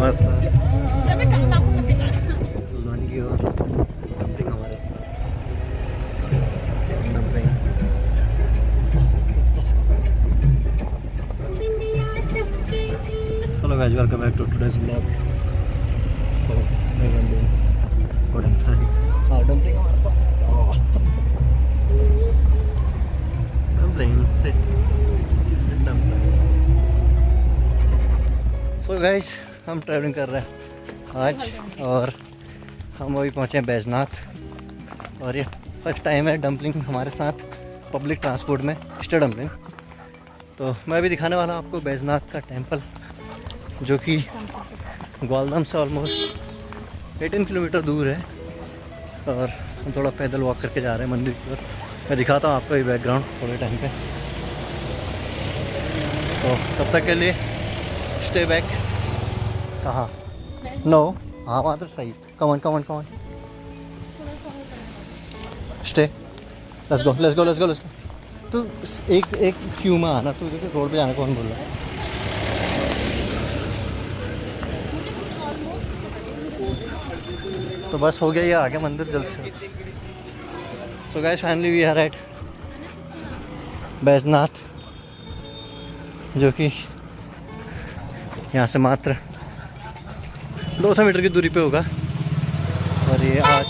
हमारे साथ लुलवानी की और डम्पिंग हमारे साथ। Dumping hello guys welcome back to today's blog good and fine हाँ डम्पिंग हमारे साथ। Dumping sit sit dumping so guys हम ट्रैवलिंग कर रहे हैं आज और हम अभी पहुँचे हैं बैजनाथ। और ये फ़र्स्ट टाइम है डम्पलिंग हमारे साथ पब्लिक ट्रांसपोर्ट में स्टे डम्पलिंग तो मैं अभी दिखाने वाला हूँ आपको बैजनाथ का टेंपल जो कि ग्वालदम से ऑलमोस्ट 18 किलोमीटर दूर है। और हम थोड़ा पैदल वॉक करके जा रहे हैं मंदिर की ओर। मैं दिखाता हूँ आपको ये बैकग्राउंड थोड़े टाइम पे। तो तब तक के लिए स्टे बैक कहाँ? नो हाँ वहाँ तो सही। Come on come on come on stay let's go let's go let's go let's go तू एक एक क्यू में आना। तू देखो, रोड पे जाना कौन बोल रहा है? तो बस हो गया ये आ गया मंदिर जल्द से। So guys finally we are at Baijnath, जो कि यहाँ से मात्र 200 मीटर की दूरी पे होगा। और ये आज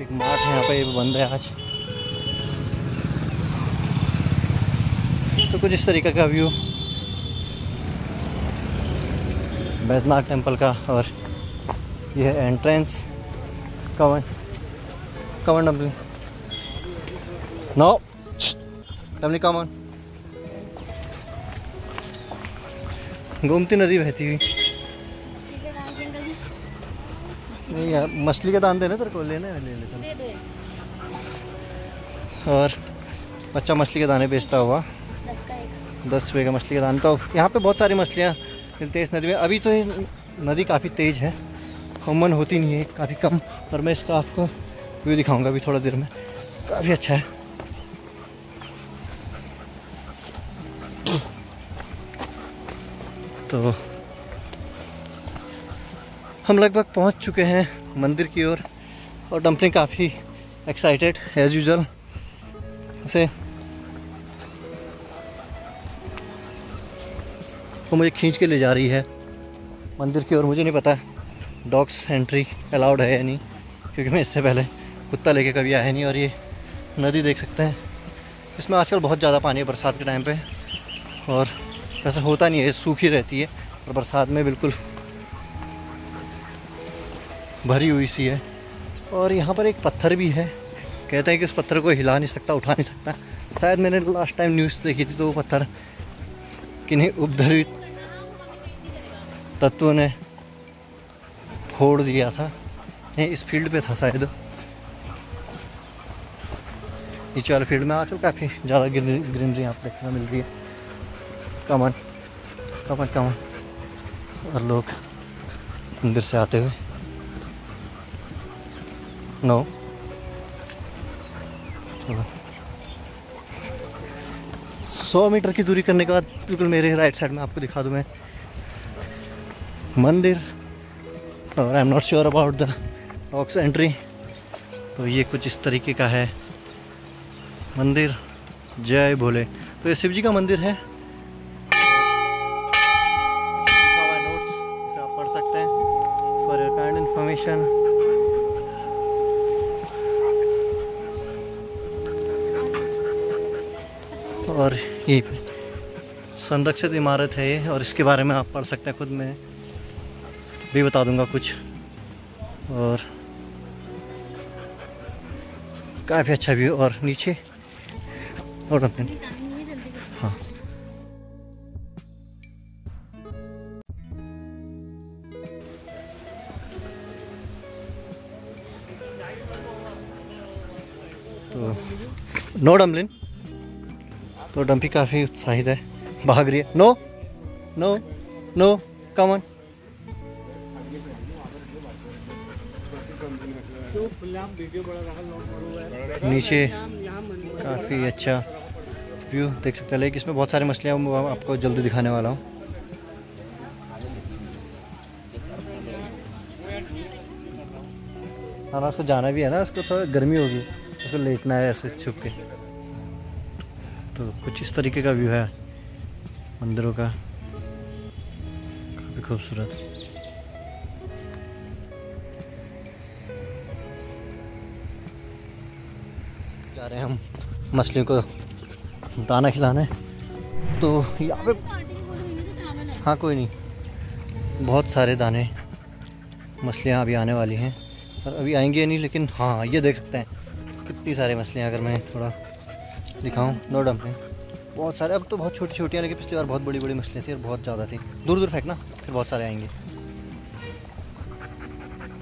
एक मार्ट है यहाँ पे ये बंद है आज। तो कुछ इस तरीके का व्यू। बैजनाथ टेंपल का और ये है एंट्रेंस। कवन कवन डम्पलिंग। नो डम्पलिंग कमन गोमती नदी बहती हुई। नहीं यार मछली का दान देना तेरे को लेना है ले लेते और बच्चा मछली के दाने बेचता हुआ। दस रुपये का मछली का दाना। तो यहाँ पे बहुत सारी मछलियाँ मिलती है इस नदी में। अभी तो ये नदी काफ़ी तेज़ है कॉमन होती नहीं है काफ़ी कम। और मैं इसका आपको व्यू दिखाऊँगा अभी थोड़ा देर में। काफ़ी अच्छा है। तो हम लगभग पहुँच चुके हैं मंदिर की ओर और, और डम्पलिंग काफ़ी एक्साइटेड एज यूजल उसे वो मुझे खींच के ले जा रही है मंदिर की ओर। मुझे नहीं पता डॉग्स एंट्री अलाउड है या नहीं क्योंकि मैं इससे पहले कुत्ता लेके कभी आया नहीं और ये नदी देख सकते हैं। इसमें आजकल बहुत ज़्यादा पानी है बरसात के टाइम पे और वैसे होता नहीं है सूखी रहती है और बरसात में बिल्कुल भरी हुई सी है। और यहाँ पर एक पत्थर भी है। कहते हैं कि उस पत्थर को हिला नहीं सकता, उठा नहीं सकता। शायद मैंने लास्ट टाइम न्यूज़ देखी थी तो वो पत्थर किन्हीं उपद्रवित तत्वों ने फोड़ दिया था। नहीं, इस फ़ील्ड पे था शायद। नीचे वाले फ़ील्ड में आजकल काफ़ी ज़्यादा ग्रीनरी यहाँ पर देखने मिल रही है। कमन कमन कमन और लोग मंदिर से आते हुए। चलो सौ मीटर की दूरी करने के बाद बिल्कुल मेरे राइट साइड में आपको दिखा दूँ मैं। मंदिर, और I am not sure about the ox entry तो ये कुछ इस तरीके का है। मंदिर, जय भोले। तो ये शिव जी का मंदिर है। ये संरक्षित इमारत है ये, और इसके बारे में आप पढ़ सकते हैं खुद में। भी बता दूँगा कुछ। और काफ़ी अच्छा व्यू, और नीचे। और अपने। हाँ। तो नो डम्पलिन तो डंपी काफ़ी उत्साहित है। भाग रही है। नो नो नो कमन नीचे काफ़ी अच्छा व्यू देख सकते हैं। लेकिन इसमें बहुत सारी मछलियाँ मैं आपको जल्दी दिखाने वाला हूँ। हाँ उसको जाना भी है ना उसको थोड़ा गर्मी होगी उसको लेटना है ऐसे छुप के। तो कुछ इस तरीके का व्यू है मंदिरों का। काफ़ी खूबसूरत। जा रहे हैं हम मछली को दाना खिलाने। तो यहाँ पे हाँ कोई नहीं। बहुत सारे दाने, मछलियाँ अभी आने वाली हैं। और अभी आएँगी नहीं, लेकिन हाँ ये देख सकते हैं। कितनी सारी मछलियाँ, अगर मैं थोड़ा दिखाऊँ? नो डम्पिंग बहुत सारे अब तो बहुत छोटी छोटी हैं लेकिन पिछली बार बहुत बड़ी बड़ी मछलियाँ थी और बहुत ज़्यादा थी। दूर दूर फेंकना फिर बहुत सारे आएँगे।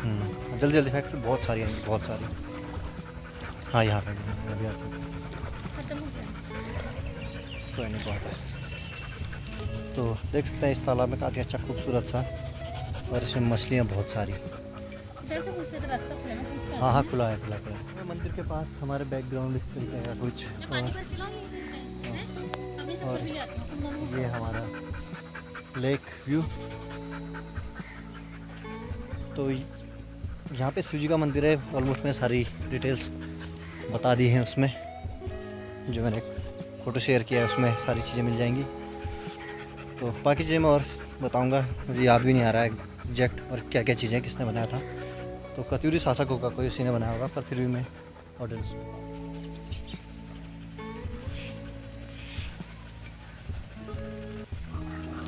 हम्म, जल्दी जल्दी फेंक फिर बहुत सारी आएँगी बहुत सारी। हाँ यहाँ फेंक अभी आती कोई नहीं बहुत है। तो देख सकते हैं इस तालाब में काफ़ी अच्छा खूबसूरत सा और इसमें मछलियाँ बहुत सारी। हाँ हाँ। खुला है खुला खुला है। मंदिर के पास हमारे बैकग्राउंड इस तरीके का कुछ और, और ये हमारा लेक व्यू तो यहाँ पे शिव जी का मंदिर है ऑलमोस्ट मैं सारी डिटेल्स बता दी हैं उसमें। जो मैंने फ़ोटो शेयर किया है उसमें सारी चीज़ें मिल जाएँगी। तो बाकी चीज़ें मैं और बताऊँगा मुझे याद भी नहीं आ रहा है एग्जैक्ट और क्या क्या चीज़ें किसने बनाया था। तो कतूरी शासक होगा कोई उसी ने बनाया होगा, पर फिर भी मैं ऑर्डर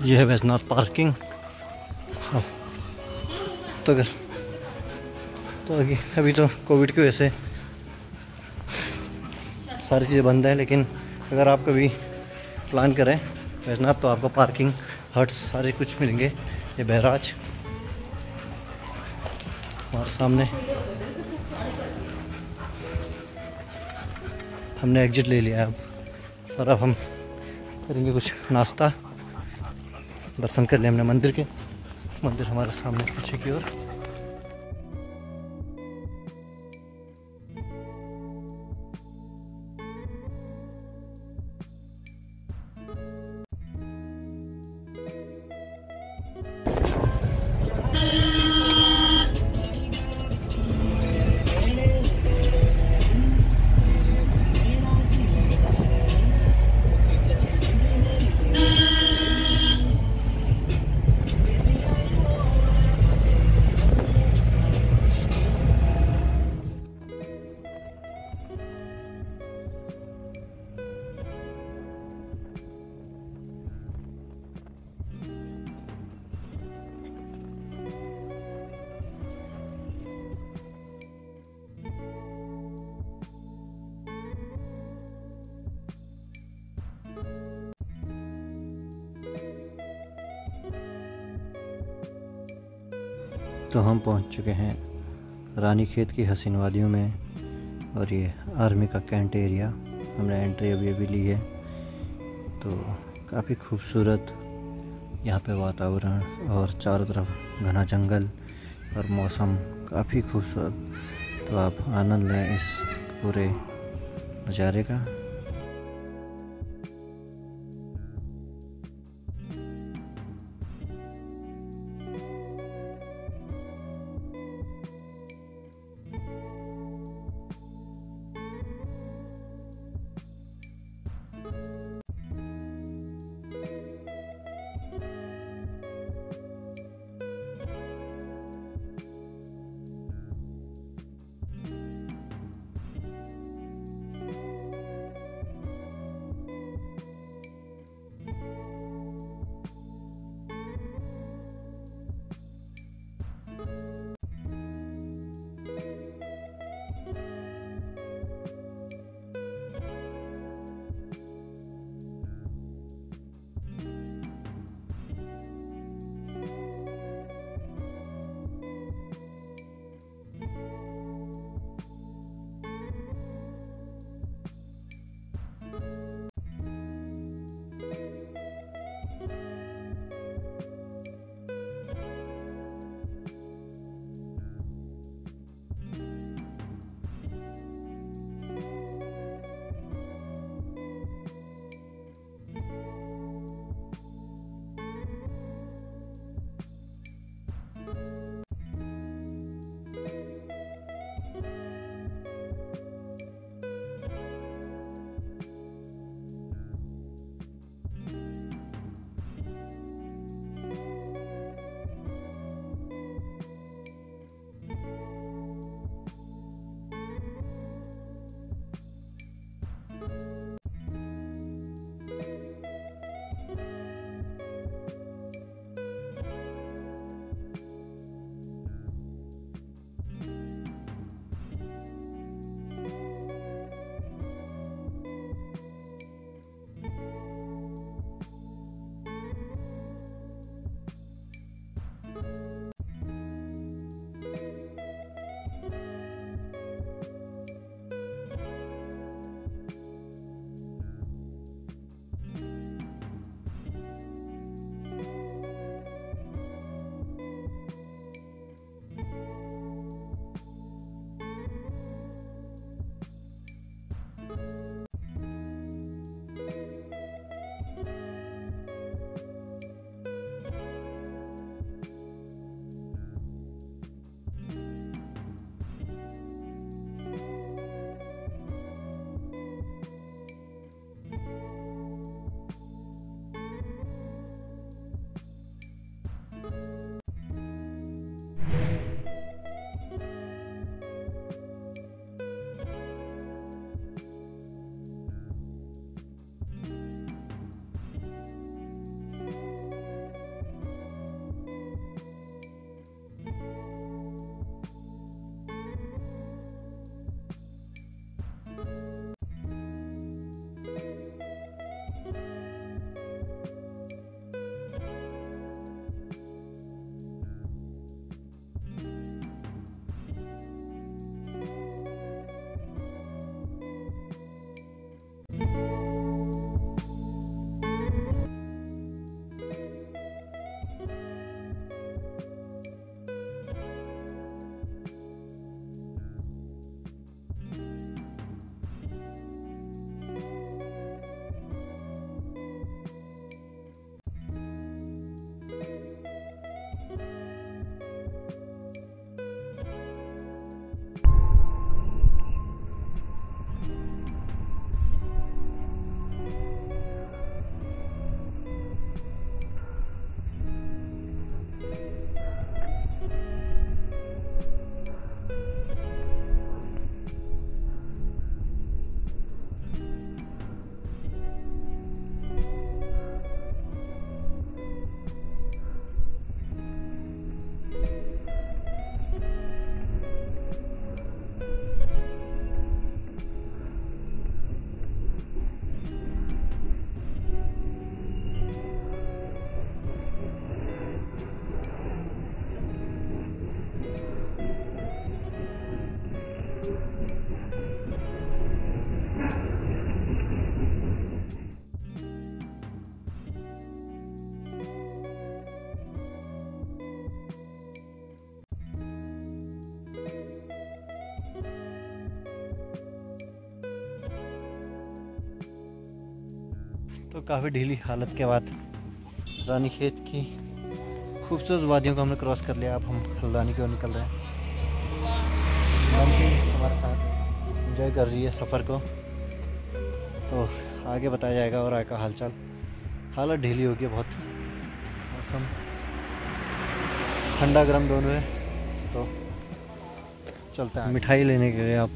यह है। वैजनाथ पार्किंग हाँ। तो अगर तो अभी अभी तो कोविड की वजह से सारी चीज़ें बंद हैं, लेकिन अगर आप कभी प्लान करें वैजनाथ तो आपको पार्किंग हट्स, सारे कुछ मिलेंगे। ये बहराज। और सामने। हमने एग्जिट ले लिया अब। और अब हम करेंगे कुछ नाश्ता। दर्शन कर लिया हमने मंदिर के। मंदिर हमारे सामने पीछे की ओर। तो हम पहुँच चुके हैं रानी खेत की हसीन वादियों में और ये आर्मी का कैंट एरिया। हमने एंट्री अभी अभी ली है। तो काफ़ी खूबसूरत यहाँ पे वातावरण और चारों तरफ़ घना जंगल और मौसम काफ़ी खूबसूरत। तो आप आनंद लें इस पूरे नज़ारे का। तो काफ़ी ढीली हालत के बाद रानी खेत की खूबसूरत वादियों को हमने क्रॉस कर लिया। अब हम रानी की ओर निकल रहे हैं। हमारे साथ इंजॉय कर रही है सफ़र को। तो आगे बताया जाएगा और आगे का हालचाल। हालत ढीली होगी बहुत। मौसम ठंडा गर्म दोनों है। तो चलते हैं मिठाई लेने के लिए आप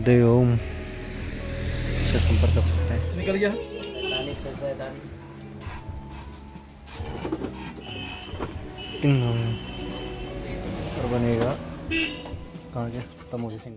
देवोम से संपर्क कर सकते हैं। निकल गया। और बनेगा कहाँ गया तमोजी सिंह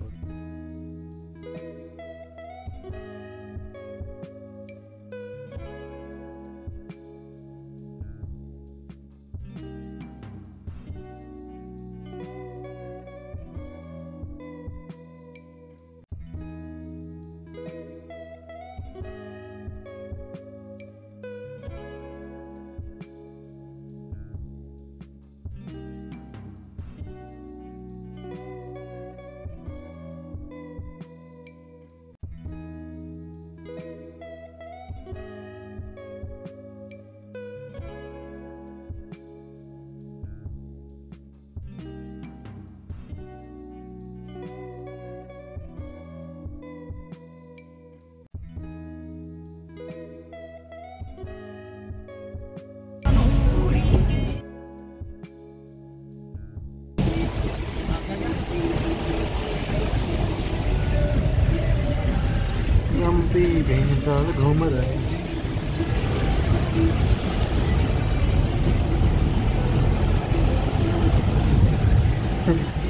भेंसा घूम रहे।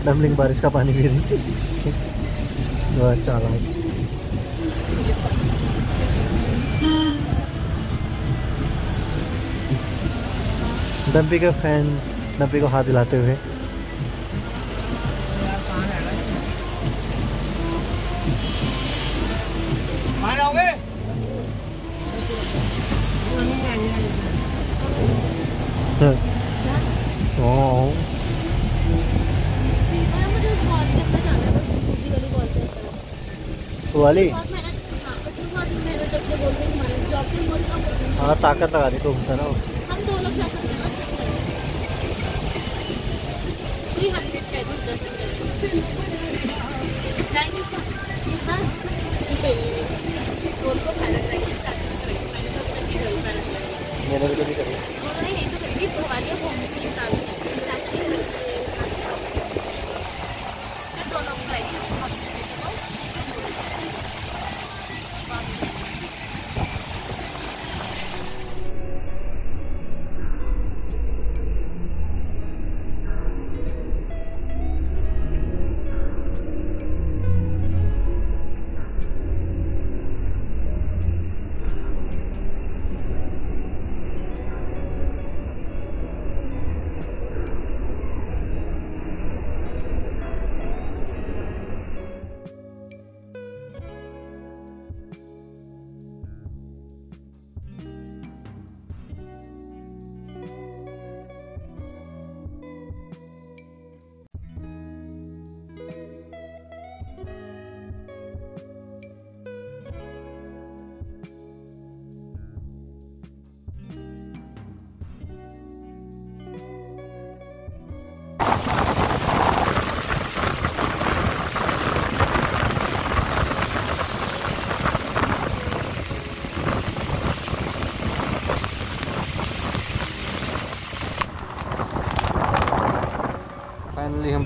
डमलिंग बारिश का पानी पी रही वाह, चालाक डम्पी का फ़ैन डम्पी को हाथ दिलाते हुए। बोल हाँ ताकत लगा दी तो घुसा ना वो। हम दो लोग जा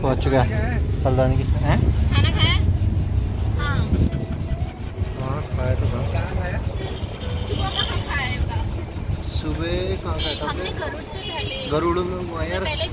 पहुँच चुका है। हल्द्वानी की हैं? खाना खाया? हाँ। हाँ खाया तो सुबह कहाँ खाया था? गरुड़ से पहले गरुड़ में वो यार। पहले